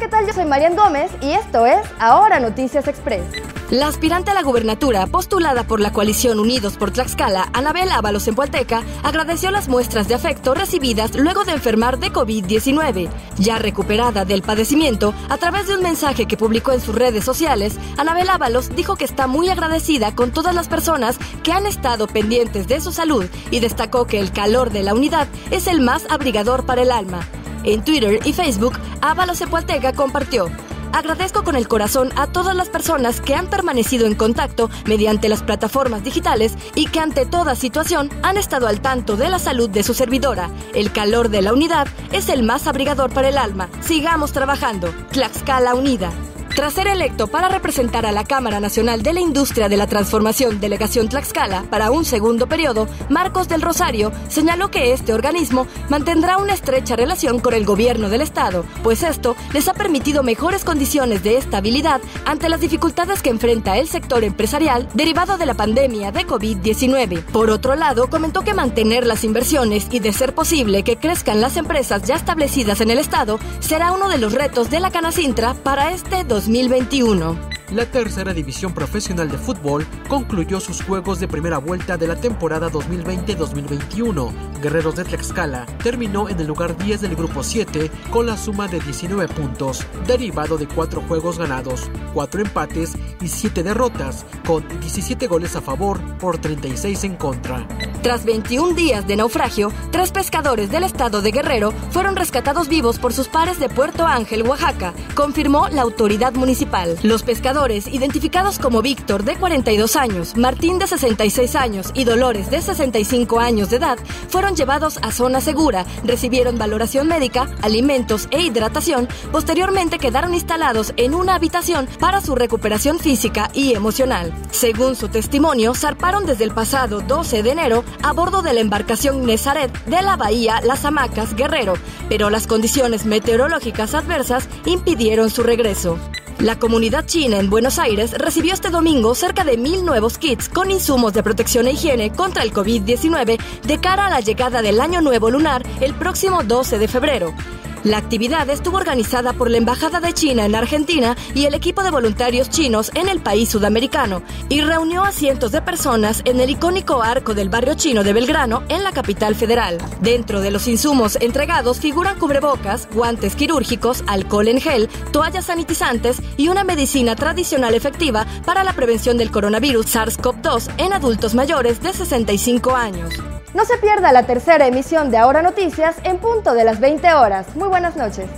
¿qué tal? Yo soy Marian Gómez y esto es Ahora Noticias Express. La aspirante a la gubernatura, postulada por la coalición Unidos por Tlaxcala, Anabel Ábalos en Pualteca, agradeció las muestras de afecto recibidas luego de enfermar de COVID-19. Ya recuperada del padecimiento, a través de un mensaje que publicó en sus redes sociales, Anabel Ábalos dijo que está muy agradecida con todas las personas que han estado pendientes de su salud y destacó que el calor de la unidad es el más abrigador para el alma. En Twitter y Facebook, Ábalos Pualteca compartió. Agradezco con el corazón a todas las personas que han permanecido en contacto mediante las plataformas digitales y que ante toda situación han estado al tanto de la salud de su servidora. El calor de la unidad es el más abrigador para el alma. Sigamos trabajando. Tlaxcala Unida. Tras ser electo para representar a la Cámara Nacional de la Industria de la Transformación Delegación Tlaxcala para un segundo periodo, Marcos del Rosario señaló que este organismo mantendrá una estrecha relación con el gobierno del Estado, pues esto les ha permitido mejores condiciones de estabilidad ante las dificultades que enfrenta el sector empresarial derivado de la pandemia de COVID-19. Por otro lado, comentó que mantener las inversiones y de ser posible que crezcan las empresas ya establecidas en el Estado será uno de los retos de la Canacintra para este 2020. 2021. La tercera división profesional de fútbol concluyó sus juegos de primera vuelta de la temporada 2020-2021. Guerreros de Tlaxcala terminó en el lugar 10 del grupo 7 con la suma de 19 puntos, derivado de 4 juegos ganados, 4 empates y 7 derrotas, con 17 goles a favor por 36 en contra. Tras 21 días de naufragio, tres pescadores del estado de Guerrero fueron rescatados vivos por sus pares de Puerto Ángel, Oaxaca, confirmó la autoridad municipal. Los pescadores identificados como Víctor, de 42 años, Martín, de 66 años y Dolores, de 65 años de edad, fueron llevados a zona segura, recibieron valoración médica, alimentos e hidratación, posteriormente quedaron instalados en una habitación para su recuperación física y emocional. Según su testimonio, zarparon desde el pasado 12 de enero a bordo de la embarcación Nezaret de la bahía Las Hamacas Guerrero, pero las condiciones meteorológicas adversas impidieron su regreso. La comunidad china en Buenos Aires recibió este domingo cerca de mil nuevos kits con insumos de protección e higiene contra el COVID-19 de cara a la llegada del Año Nuevo Lunar el próximo 12 de febrero. La actividad estuvo organizada por la Embajada de China en Argentina y el equipo de voluntarios chinos en el país sudamericano y reunió a cientos de personas en el icónico arco del barrio chino de Belgrano en la capital federal. Dentro de los insumos entregados figuran cubrebocas, guantes quirúrgicos, alcohol en gel, toallas sanitizantes y una medicina tradicional efectiva para la prevención del coronavirus SARS-CoV-2 en adultos mayores de 65 años. No se pierda la tercera emisión de Ahora Noticias en punto de las 20 horas. Muy buenas noches.